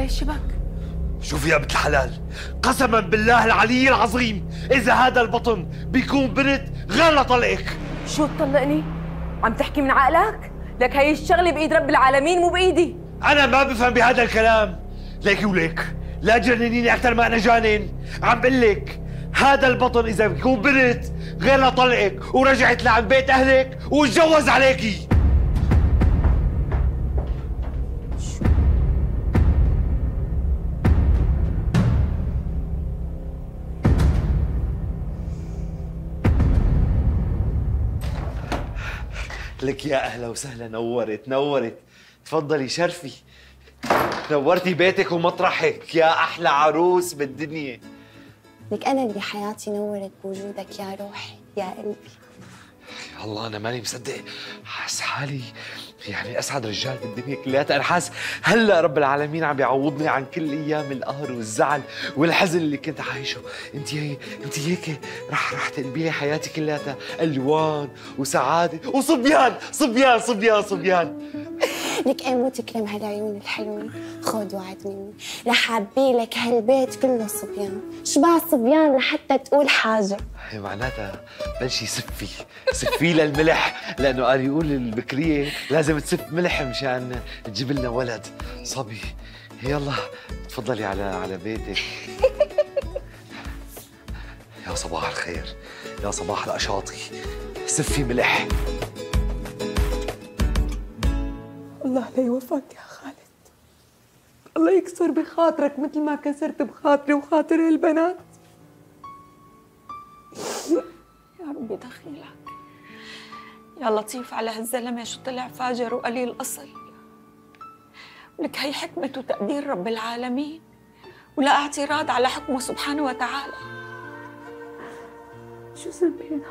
إيه شبك شوفي يا بنت الحلال قسما بالله العلي العظيم إذا هذا البطن بيكون بنت غير لطلقك شو تطلقني؟ عم تحكي من عقلك؟ لك هي الشغلة بإيد رب العالمين مو بإيدي. أنا ما بفهم بهذا الكلام. ليكي وليك لا تجننيني أكثر ما أنا جانن عم بقول لك هذا البطن إذا بيكون بنت غير لطلقك ورجعت لعند بيت أهلك وتجوز عليكي. لك يا أهلا وسهلا نورت نورت. تفضلي شرفي. نورتي بيتك ومطرحك يا أحلى عروس بالدنيا. لك أنا اللي حياتي نورت بوجودك يا روحي يا قلبي. الله أنا ماني مصدق. حاس حالي يعني أسعد رجال بالدنيا كلياتها أنا حاس هلأ رب العالمين عم يعوضني عن كل أيام القهر والزعل والحزن اللي كنت عايشه. أنت هي أنت هيك رح رح تقلبي لي حياتي كلياتها ألوان وسعادة وصبيان صبيان صبيان صبيان. لك مو تكرم هالعيون الحلوة خذ وعد مني. رح لك هالبيت كله صبيان. شبع صبيان لحتى تقول حاجة؟ هي معناتها بلشي سفي سفي للملح لأنه قال يقول البكرية لازم تسف ملح مشان تجيب لنا ولد صبي. يلا تفضلي على على بيتك. يا صباح الخير. يا صباح الاشاطي سفي ملح. الله لا يوفقك يا خالد. الله يكسر بخاطرك مثل ما كسرت بخاطري وخاطر البنات. يا ربي دخيلك. يا لطيف على هالزلمة شو طلع فاجر وقليل أصل. لك هي حكمة وتقدير رب العالمين. ولا اعتراض على حكمه سبحانه وتعالى. شو ذنبي أنا؟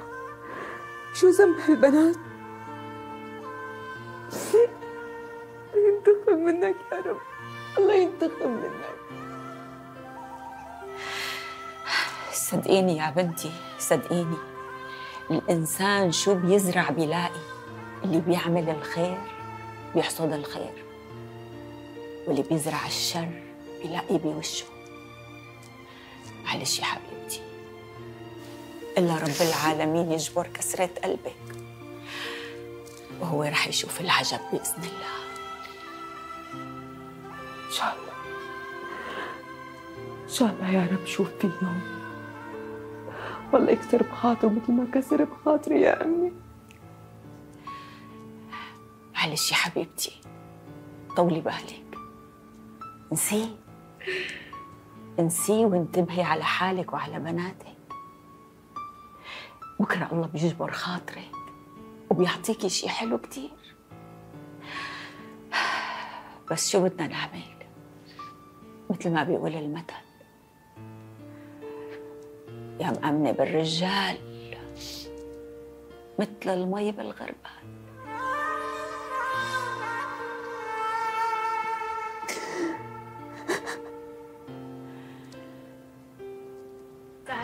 شو ذنب هالبنات؟ منك يا رب. الله ينتقم منك. صدقيني يا بنتي صدقيني. الإنسان شو بيزرع بيلاقي؟ اللي بيعمل الخير بيحصد الخير. واللي بيزرع الشر بيلاقي بوشه. معلش يا حبيبتي. إلا رب العالمين يجبر كسرة قلبك. وهو رح يشوف العجب بإذن الله. إن شاء الله. إن شاء الله يا رب شوف في يوم والله يكسر بخاطره مثل ما كسر بخاطري يا أمي. معلش يا حبيبتي طولي بالك انسيه انسيه وانتبهي على حالك وعلى بناتك. بكرة الله بيجبر خاطرك وبيعطيكي شيء حلو كتير. بس شو بدنا نعمل؟ مثل ما بيقول المثل. يا مأمنة بالرجال مثل المي بالغربال.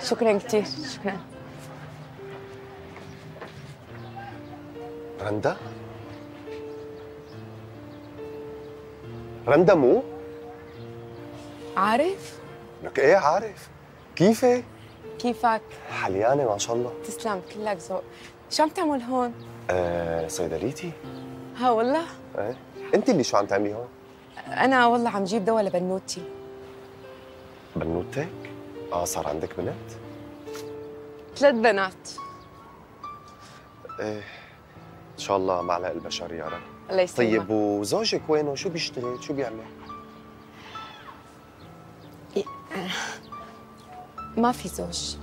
شكرا كثير شكرا. رندا؟ رندا مو؟ عارف؟ لك إيه عارف؟ كيفك؟ كيفك؟ حليانة ما شاء الله. تسلم كلك ذوق. شو عم تعمل هون؟ آه صيدليتي. ها والله؟ إيه. أنت اللي شو عم تعملي هون؟ أنا والله عم جيب دواء لبنوتي. بنوتك؟ آه صار عندك بنت؟ ثلاث بنات. إيه إن شاء الله معلق البشر يا رب. الله يسلمك. طيب وزوجك وينه؟ شو بيشتغل؟ شو بيعمل؟ ما في زوج.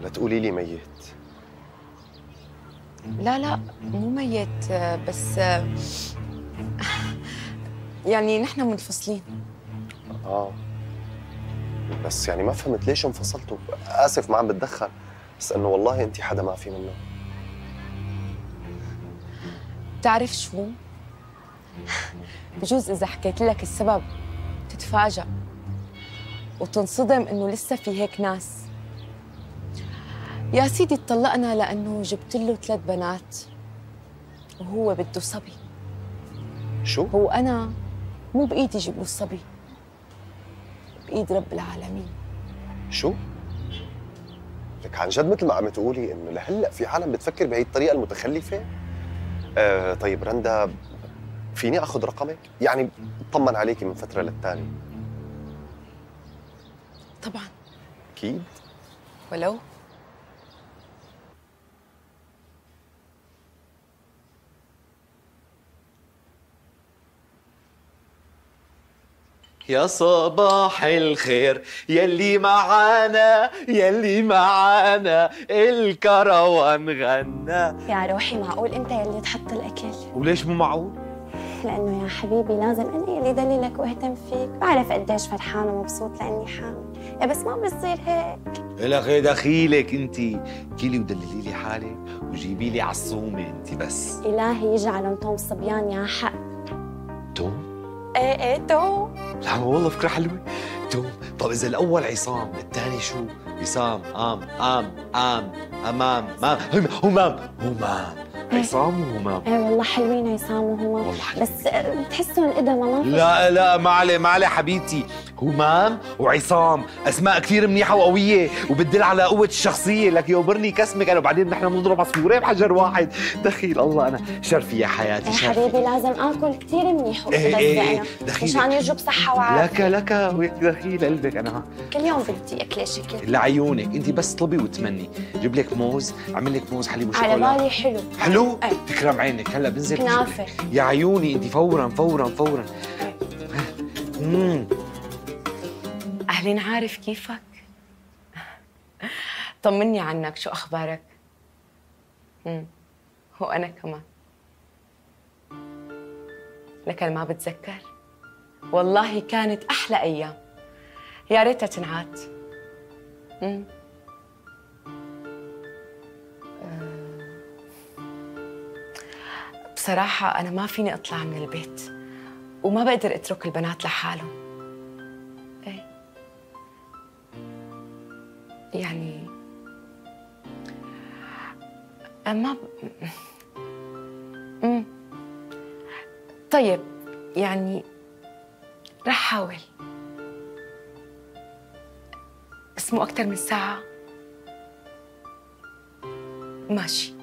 لا تقولي لي ميت. لا لا مو ميت بس يعني نحن منفصلين. آه. بس يعني ما فهمت ليش انفصلتوا آسف ما عم بتدخل. بس إنه والله انت حدا ما في منه. بتعرف شو؟ بجوز إذا حكيت لك السبب. تتفاجأ وتنصدم إنه لسه في هيك ناس يا سيدي اتطلقنا لأنه جبت له ثلاث بنات وهو بده صبي شو هو أنا مو بإيدي أجيب له الصبي بإيد رب العالمين شو؟ لك عن جد مثل ما عم تقولي إنه لهلأ في عالم بتفكر بهي الطريقة المتخلفة؟ آه طيب رندا فيني آخذ رقمك؟ يعني اطمن عليكي من فترة للتانية. طبعا. أكيد. ولو؟ يا صباح الخير يلي معانا يلي معانا الكروان غنى. يا روحي معقول انت يلي تحط الأكل؟ وليش مو معقول؟ لأنه يا حبيبي لازم أنا يلي دليلك وأهتم فيك. بعرف قديش فرحان ومبسوط لأني حامل. يا بس ما بصير هيك. لك إيه دخيلك أنت. كيلي ودللي لي حالك وجيبي لي عصومه أنت بس. إلهي يجعلهم توم صبيان يا حق. توم؟ إيه إيه توم. لا والله فكرة حلوة. توم طب إذا الأول عصام الثاني شو؟ وسام ام ام ام امام مام هم- همام همام عصام وهمام إيه والله حلوين عصام وهمام والله حلوين. بس بتحسهم قدما ما في لا لا ما عليه ما عليه حبيبتي. همام وعصام. أسماء كثير منيحة وقوية وبتدل على قوة الشخصية. لك يوبرني كسمك أنا وبعدين نحن بنضرب عصفورين بحجر واحد. دخيل الله أنا شرفي يا حياتي يا شرفي. حبيبي لازم أكل كثير منيح إيه، إيه، إيه. دخيلك. مشان يرجوا بصحه وعافية. لك لك ويك دخيل قلبك. أنا كل يوم بدي أكل شكل لعيونك. أنت بس طلبي وتمني. جيب لك موز اعمل لك موز حليب على وشوكولا. بالي حلو. حلو؟ إيه. تكرم عينك. هلا بنزل. كنافه يا عيوني أنت فورا فورا فورا. امم أهلين عارف كيفك؟ طمني عنك شو أخبارك؟ مم. وأنا كمان لك ما بتذكر والله كانت أحلى أيام يا ريتها تنعاد مم. آه، بصراحة أنا ما فيني أطلع من البيت وما بقدر أترك البنات لحالهم يعني ما ب... طيب يعني رح حاول بس مو أكتر من ساعة. ماشي.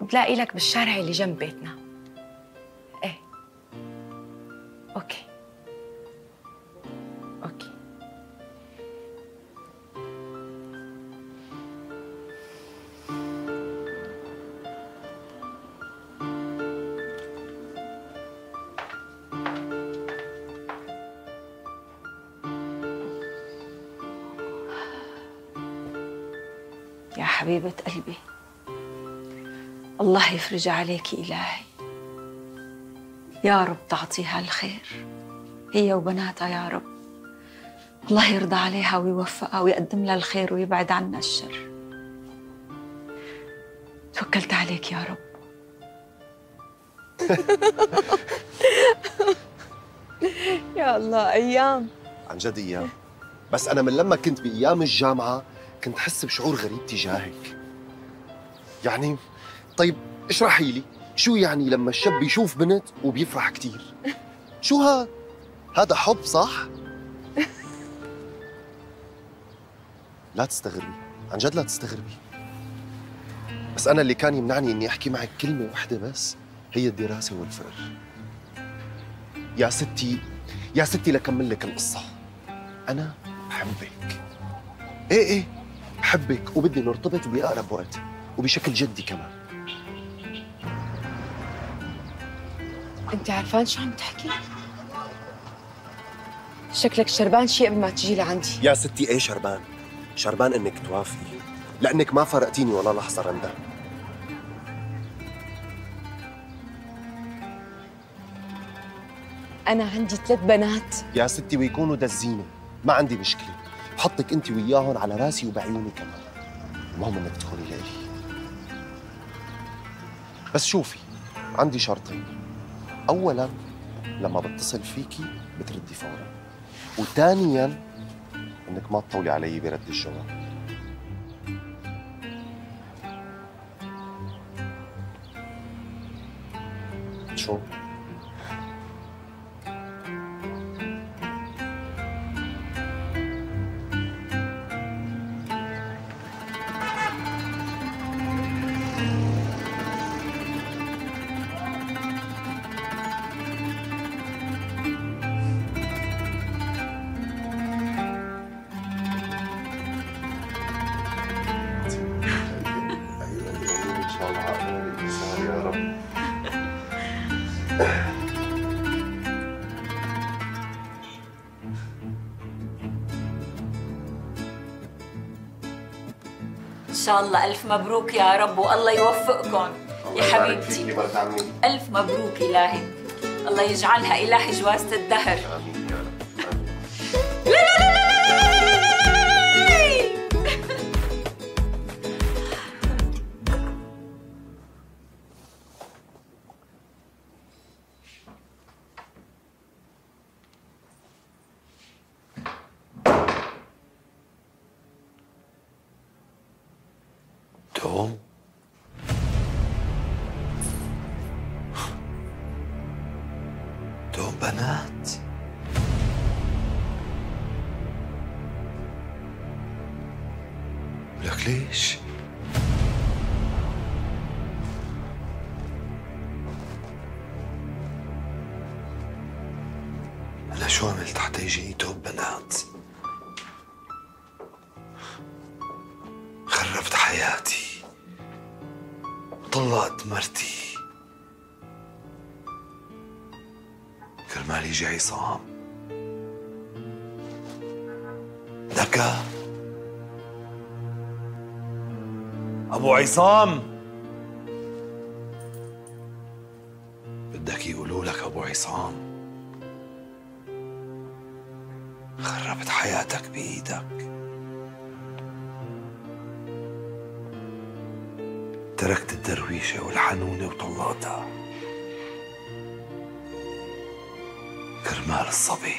بلاقي لك بالشارع اللي جنب بيتنا. إيه. أوكي. حبيبة قلبي. الله يفرج عليك إلهي. يا رب تعطيها الخير. هي وبناتها يا رب. الله يرضى عليها ويوفقها ويقدم لها الخير ويبعد عنا الشر. توكلت عليك يا رب. يا الله أيام. عن جد أيام. بس أنا من لما كنت بأيام الجامعة كنت احس بشعور غريب تجاهك. يعني طيب اشرحي لي شو يعني لما الشاب يشوف بنت وبيفرح كثير شو هاد هذا حب صح؟ لا تستغربي عن جد لا تستغربي. بس أنا اللي كان يمنعني إني أحكي معك كلمة واحدة بس هي الدراسة والفقر. يا ستي يا ستي لكمل لك القصة. أنا بحبك. إيه إيه؟ بحبك وبدي نرتبط بأقرب وقت وبشكل جدي كمان. أنت عرفان شو عم تحكي؟ شكلك شربان شيء قبل ما تجي لعندي. يا ستي إيه شربان؟ شربان إنك توافقي. لأنك ما فرقتيني ولا لحظة رندا. أنا عندي ثلاث بنات. يا ستي ويكونوا دزينة. ما عندي مشكلة. بحطك أنت وياهم على راسي وبعيوني كمان. المهم إنك تكوني لإلي بس شوفي عندي شرطين. أولاً لما بتصل فيكي بتردي فورا. وثانياً إنك ما تطولي علي برد الجواب شو؟ شاء الله ألف مبروك يا رب والله يوفقكم. يا حبيبتي. ألف مبروك إلهي. الله يجعلها إلهي جوازة الدهر. دوم بنات لك ليش؟ أنا شو عملت حتى يجيني توب بنات؟ خربت حياتي طلقت مرتي كرمال يجي عصام. لك أبو عصام. بدك يقولوا لك أبو عصام. خربت حياتك بإيدك. تركت الدرويشة والحنونة وطلقتها كرمال الصبي.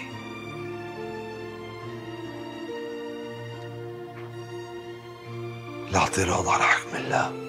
الاعتراض على حكم الله.